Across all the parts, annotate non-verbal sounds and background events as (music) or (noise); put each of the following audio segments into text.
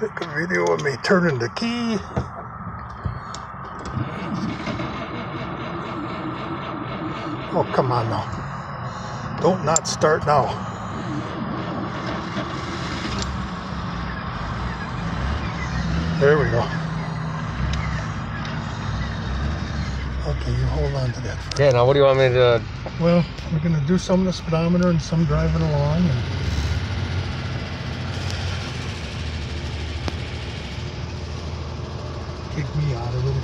Take a video of me turning the key. Oh, come on now. Don't not start now. There we go. Okay, you hold on to that. Yeah, now what do you want me to well, we're gonna do some of the speedometer and some driving along and kick me out of it.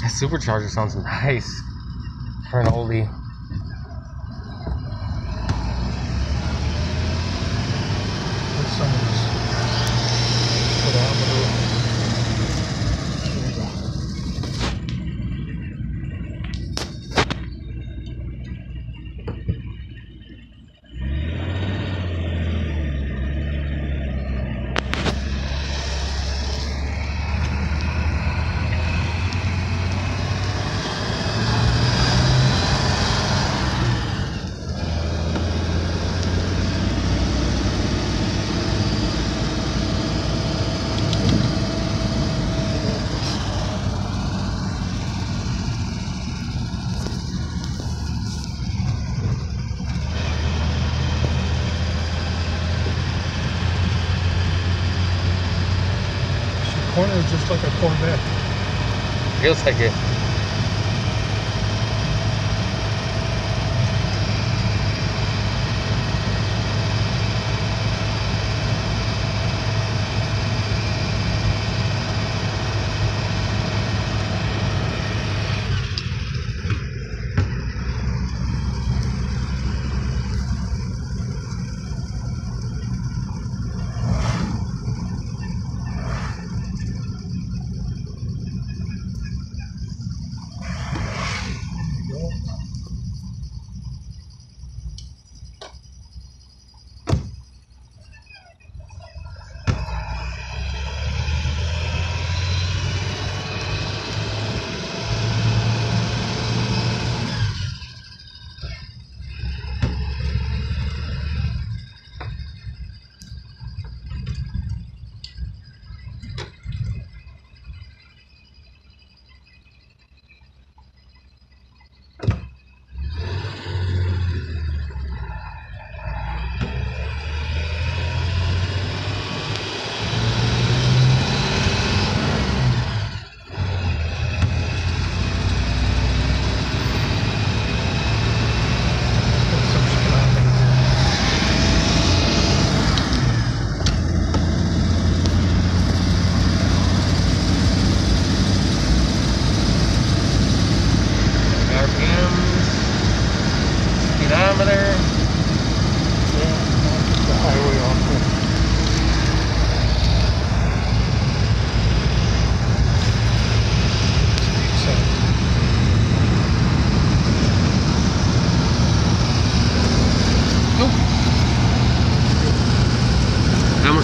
That supercharger sounds nice for an oldie. Just like a Corvette. Like it.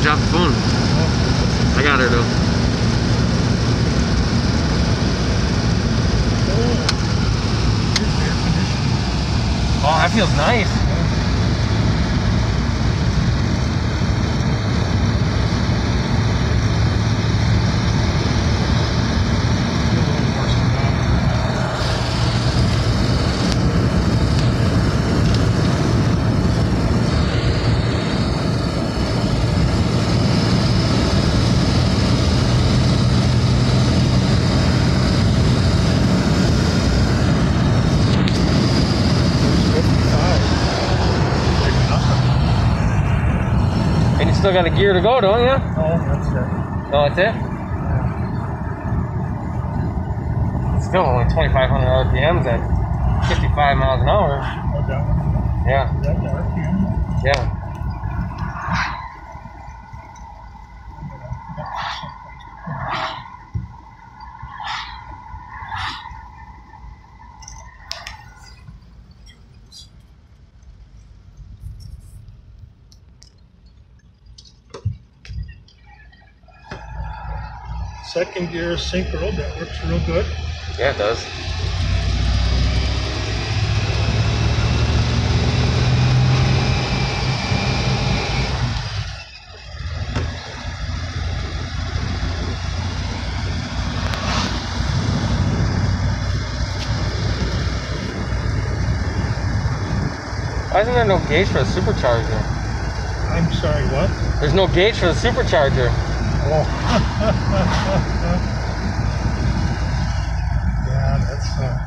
Dropped the phone. I got her though. Oh, that feels nice. And you still got a gear to go, don't you? Oh, oh, that's it. No, that's it. It's still only 2,500 RPMs at 55 miles an hour. Oh, that. Yeah, Is that the RPM? yeah. Second gear synchro, that works real good. Yeah, it does. Why isn't there no gauge for the supercharger? I'm sorry, what? There's no gauge for the supercharger. Yeah, that's uh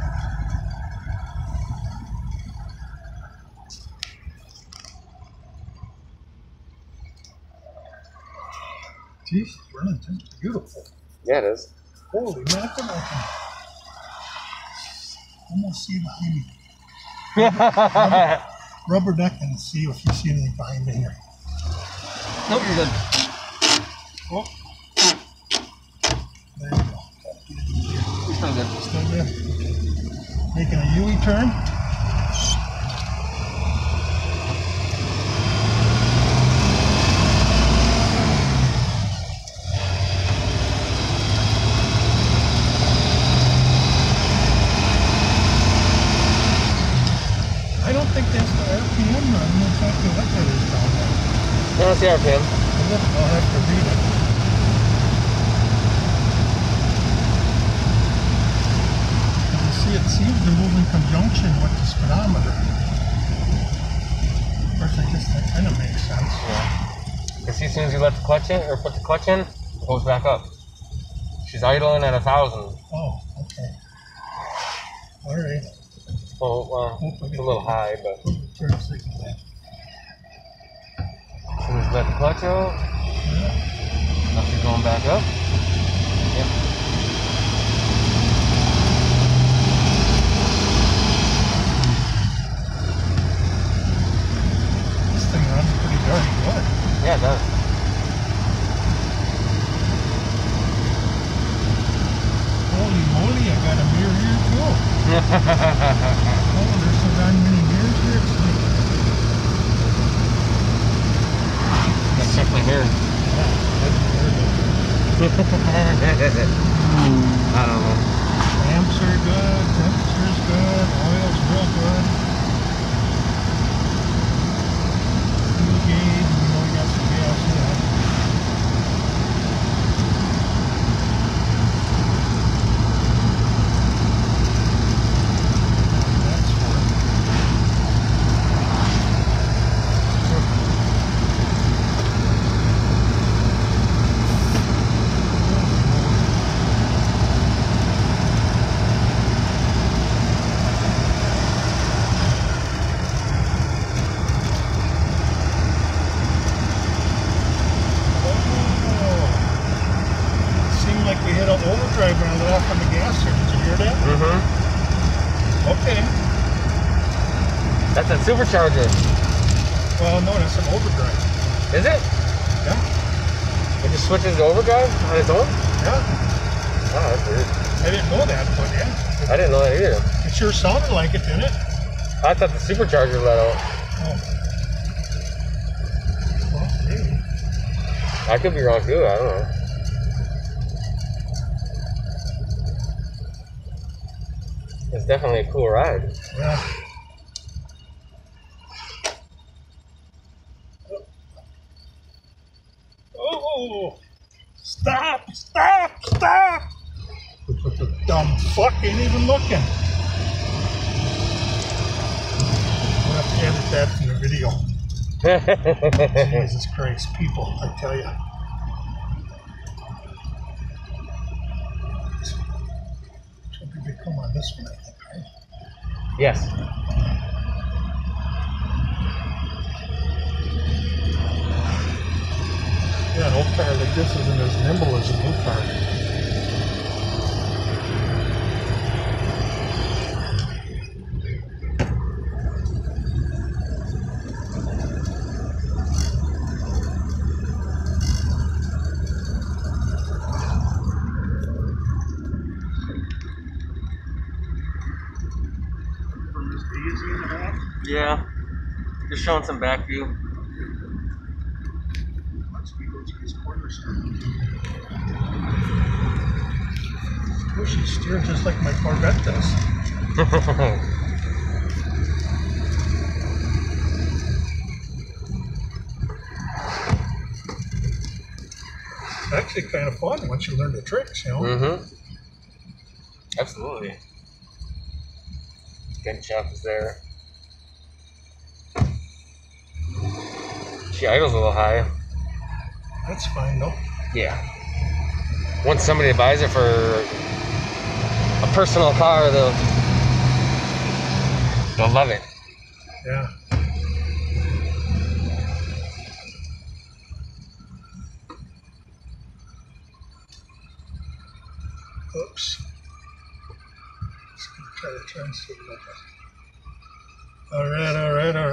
Geez, running just beautiful. Yeah, it is. Holy mackerel! I can almost see behind me. (laughs) Rubber duck and see if you see anything behind me here. nope, you're good. Oh. There you go. You're still good. Still there. Making a U turn. I don't think that's the RPM. I don't know exactly what that is down there. I don't see RPM. To read it. You see, it seems to move in conjunction with the speedometer. Of course, I guess that kind of makes sense. You see, as soon as you let the clutch in or put the clutch in, it goes back up. She's idling at a thousand. Oh, okay. All right. Well, well, it's a little high, but Turn signal then. as soon as you let the clutch out, Yeah. now she's going back up. Yep. This thing runs pretty darn good. Yeah, it does. Holy moly, I got a mirror here too. Oh, there's so darn many mirrors here. It's like, That's definitely here. yeah. (laughs) (laughs) I don't know. Lamps are good, temperature's good, oil's real good. Fuel gauge, we know we got some gas in it. That's for Oh. Seemed like we hit an overdrive when I let off on the gas here. Did you hear that? Mm-hmm. Okay. That's a supercharger. Well, no, that's an overdrive. Is it? Yeah. It just switches to overdrive on its own? Yeah. Oh, that's weird. I didn't know that, but yeah. I didn't know that either. It sure sounded like it, didn't it? I thought the supercharger let out. Oh. Well, maybe. I could be wrong too. I don't know. It's definitely a cool ride. Yeah. Oh! Stop! Stop! Stop! the dumb fuck ain't even looking. We'll have to edit that in the video. (laughs) Jesus Christ, people, I tell you. They come on this one, I think, right? yes. Yeah, an old car like this isn't as nimble as a new car. Yeah. Just showing some back view. Must be those guys' Oh, she steers just like my Corvette does. (laughs) Actually, kind of fun once you learn the tricks, you know. mm-hmm. Absolutely. Gun shop is there. She idles a little high. That's fine, though. Yeah. Once somebody buys it for a personal car, they'll they'll love it. Yeah. Oops. Just gonna try to it over. All right, all right, all